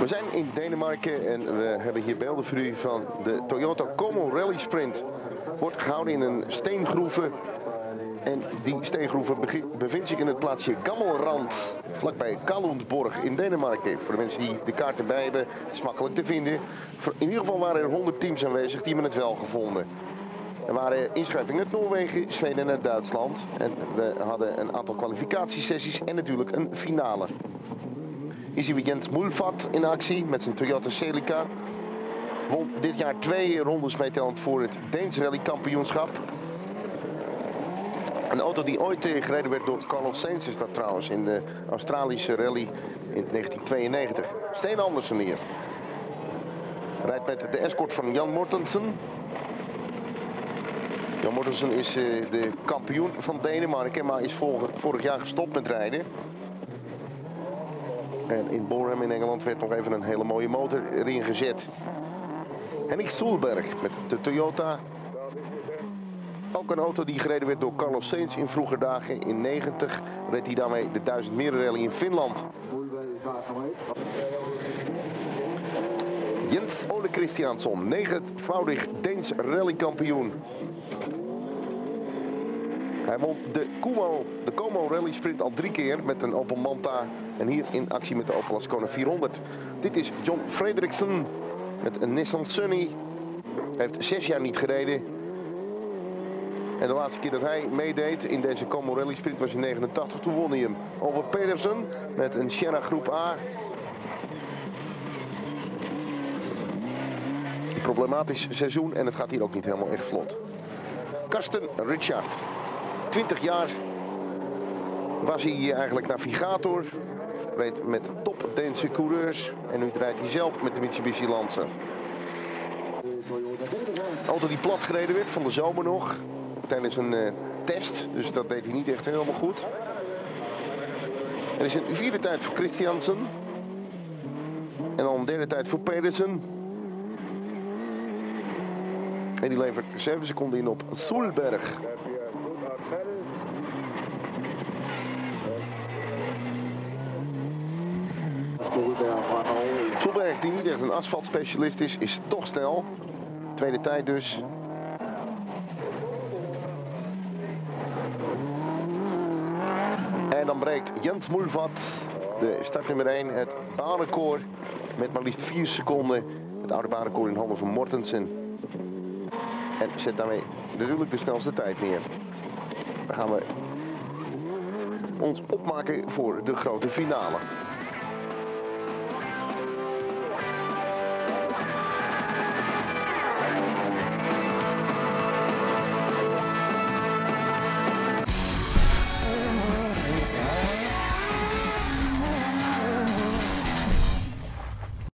We zijn in Denemarken en we hebben hier beelden voor u van de Toyota Como Rally Sprint. Wordt gehouden in een steengroeven. En die steengroeven bevindt zich in het plaatsje Gammelrand, vlakbij Kalundborg in Denemarken. Voor de mensen die de kaart erbij hebben, is makkelijk te vinden. In ieder geval waren er 100 teams aanwezig, die hebben het wel gevonden. Er waren inschrijvingen uit Noorwegen, Zweden en Duitsland. En we hadden een aantal kwalificatiesessies en natuurlijk een finale. Is hier weekend Mulfat in actie met zijn Toyota Celica. Won dit jaar twee rondes meetellend voor het Deens Rally kampioenschap. Een auto die ooit gereden werd door Carlos Sainz is dat trouwens in de Australische rally in 1992. Steen Andersen hier. Rijdt met de escort van Jan Mortensen. Jan Mortensen is uh, de kampioen van Denemarken, maar is vorig jaar gestopt met rijden. En in Boreham in Engeland werd nog even een hele mooie motor erin gezet. Henrik Soelberg met de Toyota. Ook een auto die gereden werd door Carlos Sainz in vroeger dagen. In 90 reed hij daarmee de 1000 meter rally in Finland. Jens Ole Christiansson, negenvoudig Deens rallykampioen. Hij won de, Kumo, de Como Rally Sprint al drie keer met een Opel Manta. En hier in actie met de Opel Ascona 400. Dit is John Frederiksen met een Nissan Sunny. Hij heeft zes jaar niet gereden. En de laatste keer dat hij meedeed in deze Como Rally Sprint was in 89. Toen won hij hem over Pedersen met een Sierra Groep A. Problematisch seizoen en het gaat hier ook niet helemaal echt vlot. Karsten Richard. 20 jaar was hij eigenlijk navigator. Reed met top Deense coureurs. En nu rijdt hij zelf met de Mitsubishi Lancer. Auto die plat gereden werd van de zomer nog. Tijdens een uh, test. Dus dat deed hij niet echt helemaal goed. Er is een vierde tijd voor Christiansen. En dan een derde tijd voor Pedersen. En die levert 7 seconden in op Soelberg. Soelberg, die niet echt een asfaltspecialist is, is toch snel. Tweede tijd dus. En dan breekt Jens Moelvat, de startnummer 1, het baanrecord met maar liefst 4 seconden. Het oude baanrecord in handen van Mortensen. En zet daarmee natuurlijk de snelste tijd neer. Dan gaan we ons opmaken voor de grote finale.